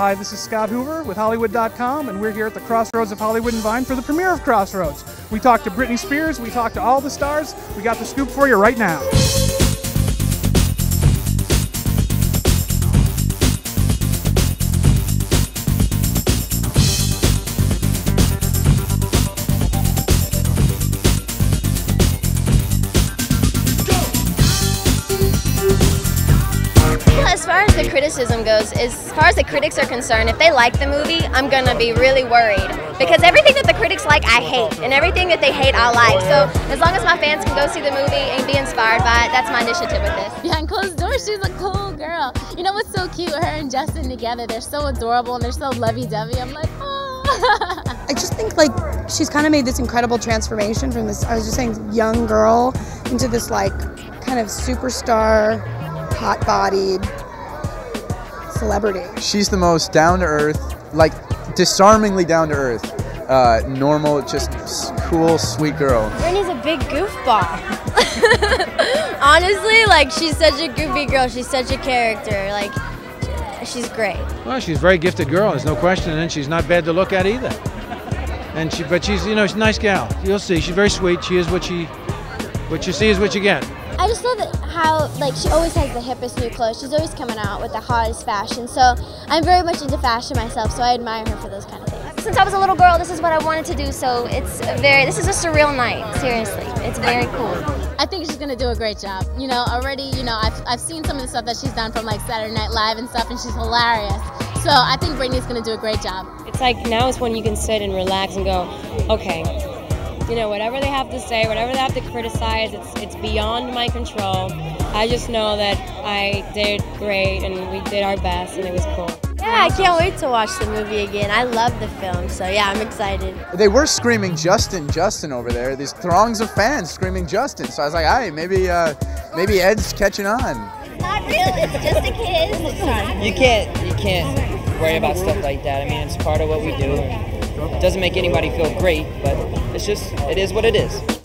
Hi, this is Scott Hoover with Hollywood.com, and we're here at the Crossroads of Hollywood and Vine for the premiere of Crossroads. We talked to Britney Spears, we talked to all the stars. We got the scoop for you right now. Far as the criticism goes, as far as the critics are concerned, if they like the movie, I'm gonna be really worried because everything that the critics like, I hate, and everything that they hate, I like. So as long as my fans can go see the movie and be inspired by it, that's my initiative with this. Behind closed doors, she's a cool girl. You know what's so cute? Her and Justin together, they're so adorable and they're so lovey-dovey. I'm like, oh. I just think like she's kind of made this incredible transformation from this I was just saying young girl into this like kind of superstar, hot-bodied celebrity. She's the most down to earth, like disarmingly down to earth, uh, normal, just cool, sweet girl. Britney's a big goofball. Honestly, like she's such a goofy girl. She's such a character. Like she's great. Well, she's a very gifted girl. There's no question, and she's not bad to look at either. And she, but she's, you know, she's a nice gal. You'll see. She's very sweet. She is what she, what you see is what you get. I just love it how like she always has the hippest new clothes. She's always coming out with the hottest fashion. So I'm very much into fashion myself. So I admire her for those kind of things. Since I was a little girl, this is what I wanted to do. So it's a very. This is a surreal night. Seriously, it's very cool. I think she's gonna do a great job. You know, already, you know, I've, I've seen some of the stuff that she's done from like Saturday Night Live and stuff, and she's hilarious. So I think Britney's gonna do a great job. It's like now is when you can sit and relax and go, okay, you know, whatever they have to say, whatever they have to criticize, it's it's beyond my control. I just know that I did great and we did our best and it was cool. Yeah, I can't wait to watch the movie again. I love the film, so yeah, I'm excited. They were screaming Justin, Justin over there. These throngs of fans screaming Justin. So I was like, hey, maybe, uh, maybe Ed's catching on. It's Not real. It's just a kid. You can't you can't worry about stuff like that. I mean, it's part of what we do. Doesn't make anybody feel great, but it's just it is what it is.